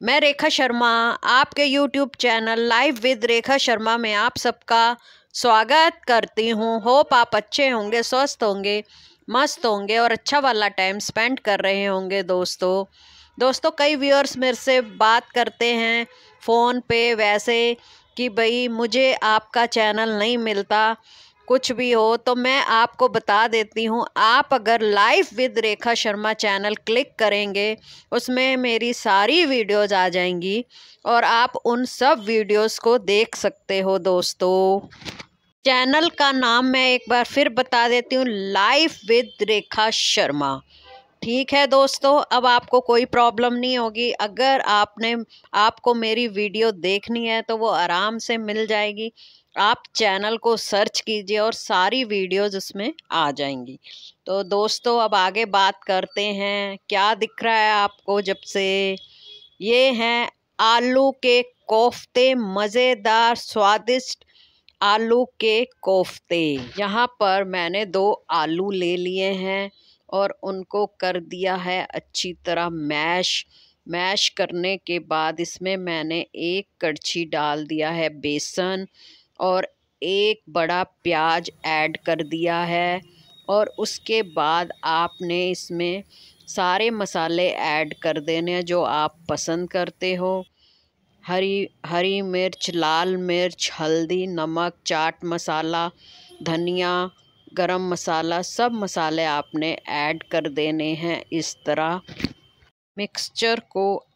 मैं रेखा शर्मा, आपके YouTube channel live with Rekha Sharma में आप सबका स्वागत करती हूँ। होप आप अच्छे होंगे, स्वस्थ होंगे, मस्त होंगे और अच्छा वाला टाइम स्पेंड कर रहे होंगे दोस्तों। दोस्तों, कई व्यूअर्स मेरे से बात करते हैं फ़ोन पे वैसे कि भाई मुझे आपका चैनल नहीं मिलता। कुछ भी हो तो मैं आपको बता देती हूँ, आप अगर live with Rekha Sharma channel click करेंगे, उसमें मेरी सारी वीडियोस आ जाएँगी और आप उन सब वीडियोस को देख सकते हो दोस्तों। चैनल का नाम मैं एक बार फिर बता देती हूँ लाइव विद रेखा शर्मा ठीक है दोस्तों, अब आपको कोई प्रॉब्लम नहीं होगी। अगर आपने, आपको मेरी वीडियो देखनी है तो वो आराम से मिल जाएगी। आप चैनल को सर्च कीजिए और सारी वीडियोस उसमें आ जाएँगी। तो दोस्तों, अब आगे बात करते हैं, क्या दिख रहा है आपको जब से? ये हैं आलू के कोफ्ते, मज़ेदार, स्वादिष्ट आलू के कोफ्ते। यहाँ पर मैंने दो आलू ले लिए हैं और उनको कर दिया है अच्छी तरह मैश। मैश करने के बाद इसमें मैंने एक कड़छी डाल दिया है बेसन और एक बड़ा प्याज ऐड कर दिया है और उसके बाद आपने इसमें सारे मसाले ऐड कर देने हैं जो आप पसंद करते हो। हरी हरी मिर्च, लाल मिर्च, हल्दी, नमक, चाट मसाला, धनिया, गरम मसाला, सब मसाले आपने ऐड कर देने हैं इस तरह। मिक्सचर को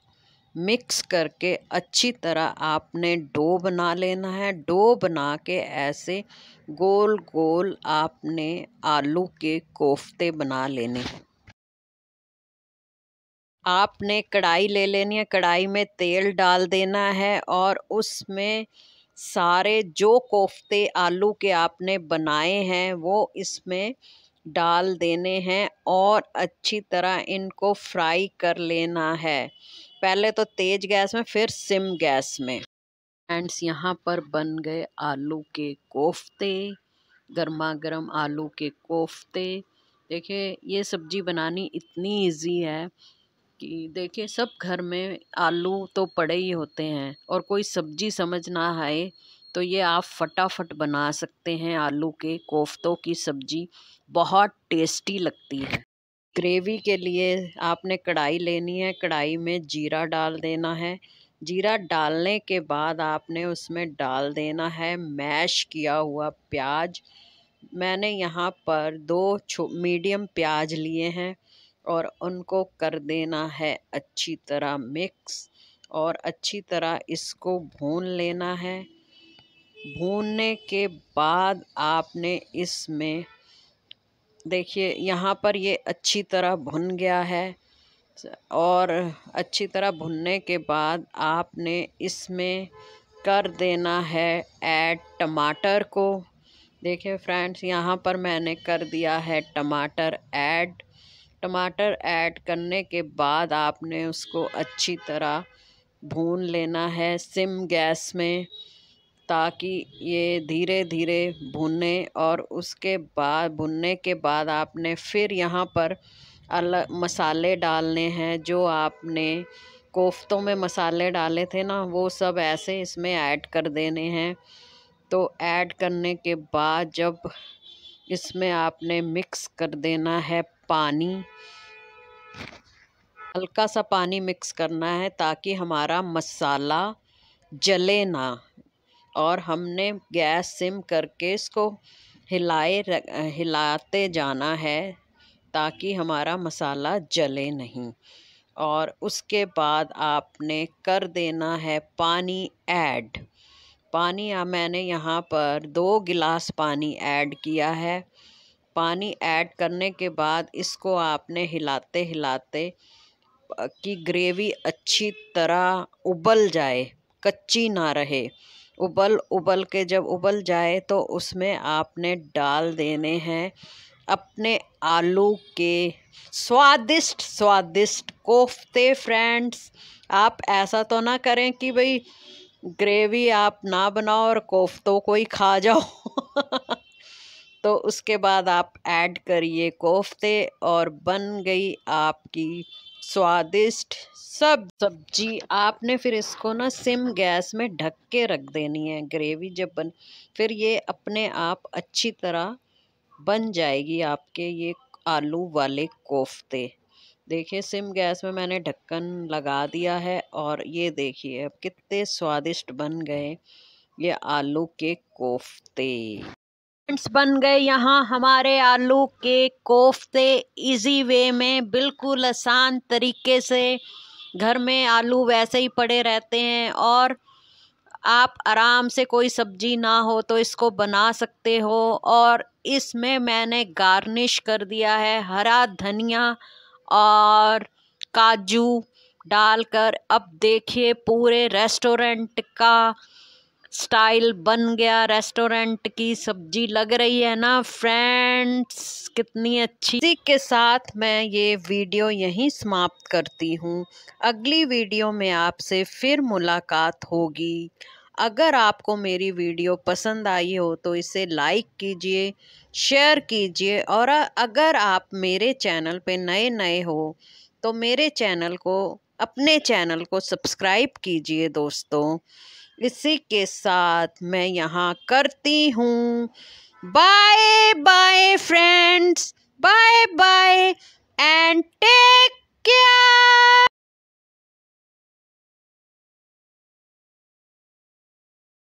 मिक्स करके अच्छी तरह आपने डो बना लेना है। डो बना के ऐसे गोल गोल आपने आलू के कोफ्ते बना लेने। आपने कढ़ाई ले लेनी है। कढ़ाई में तेल डाल देना है और उसमें सारे जो कोफ्ते आलू के आपने बनाए हैं, वो इसमें डाल देने हैं और अच्छी तरह इनको फ्राई कर लेना है। पहले तो तेज गैस में, फिर सिम गैस में। फ्रेंड्स, यहाँ पर बन गए आलू के कोफ्ते गर्मा गर्म आलू के कोफ्ते। देखिए, ये सब्ज़ी बनानी इतनी इजी है कि देखिए, सब घर में आलू तो पड़े ही होते हैं और कोई सब्ज़ी समझ ना आए तो ये आप फटाफट बना सकते हैं आलू के कोफ्तों की सब्ज़ी। बहुत टेस्टी लगती है। ग्रेवी के लिए आपने कढ़ाई लेनी है, कढ़ाई में जीरा डाल देना है। जीरा डालने के बाद आपने उसमें डाल देना है मैश किया हुआ प्याज। मैंने यहाँ पर दो मीडियम प्याज लिए हैं और उनको कर देना है अच्छी तरह मिक्स और अच्छी तरह इसको भून लेना है। भूनने के बाद आपने इसमें देखिए, यहाँ पर ये अच्छी तरह भुन गया है और अच्छी तरह भुनने के बाद आपने इसमें कर देना है ऐड टमाटर को। देखिए फ्रेंड्स, यहाँ पर मैंने कर दिया है टमाटर ऐड। टमाटर ऐड करने के बाद आपने उसको अच्छी तरह भून लेना है सिम गैस में। ताकि ये धीरे धीरे भुने और उसके बाद भुनने के बाद आपने फिर यहाँ पर अलग मसाले डालने हैं, जो आपने कोफ्तों में मसाले डाले थे ना, वो सब ऐसे इसमें ऐड कर देने हैं। तो ऐड करने के बाद जब इसमें आपने मिक्स कर देना है पानी, हल्का सा पानी मिक्स करना है ताकि हमारा मसाला जले ना। और हमने गैस सिम करके इसको हिलाए हिलाते जाना है ताकि हमारा मसाला जले नहीं। और उसके बाद आपने कर देना है पानी ऐड। पानी आ, मैंने यहाँ पर दो गिलास पानी ऐड किया है। पानी ऐड करने के बाद इसको आपने हिलाते हिलाते कि ग्रेवी अच्छी तरह उबल जाए कच्ची ना रहे। उबल उबल के जब उबल जाए तो उसमें आपने डाल देने हैं अपने आलू के स्वादिष्ट स्वादिष्ट कोफ्ते फ्रेंड्स आप ऐसा तो ना करें कि भाई ग्रेवी आप ना बनाओ और कोफ्तों को ही खा जाओ। तो उसके बाद आप ऐड करिए कोफ्ते और बन गई आपकी स्वादिष्ट सब सब्ज़ी आपने फिर इसको ना सिम गैस में ढक के रख देनी है, ग्रेवी जब बन, फिर ये अपने आप अच्छी तरह बन जाएगी आपके ये आलू वाले कोफ्ते। देखिए, सिम गैस में मैंने ढक्कन लगा दिया है और ये देखिए, अब कितने स्वादिष्ट बन गए ये आलू के कोफ्ते। बन गए। यहाँ हमारे आलू के कोफ्ते इजी वे में बिल्कुल आसान तरीके से घर में आलू वैसे ही पड़े रहते हैं और आप आराम से कोई सब्ज़ी ना हो तो इसको बना सकते हो और इसमें मैंने गार्निश कर दिया है हरा धनिया और काजू डालकर। अब देखिए पूरे रेस्टोरेंट का स्टाइल बन गया, रेस्टोरेंट की सब्ज़ी लग रही है ना। फ्रेंड्स, कितनी अच्छी। इसी के साथ मैं ये वीडियो यहीं समाप्त करती हूँ। अगली वीडियो में आपसे फिर मुलाकात होगी। अगर आपको मेरी वीडियो पसंद आई हो तो इसे लाइक कीजिए, शेयर कीजिए और अगर आप मेरे चैनल पे नए नए हो तो मेरे चैनल को, अपने चैनल को सब्सक्राइब कीजिए दोस्तों। इसी के साथ मैं यहाँ करती हूँ। Bye bye friends bye bye and take care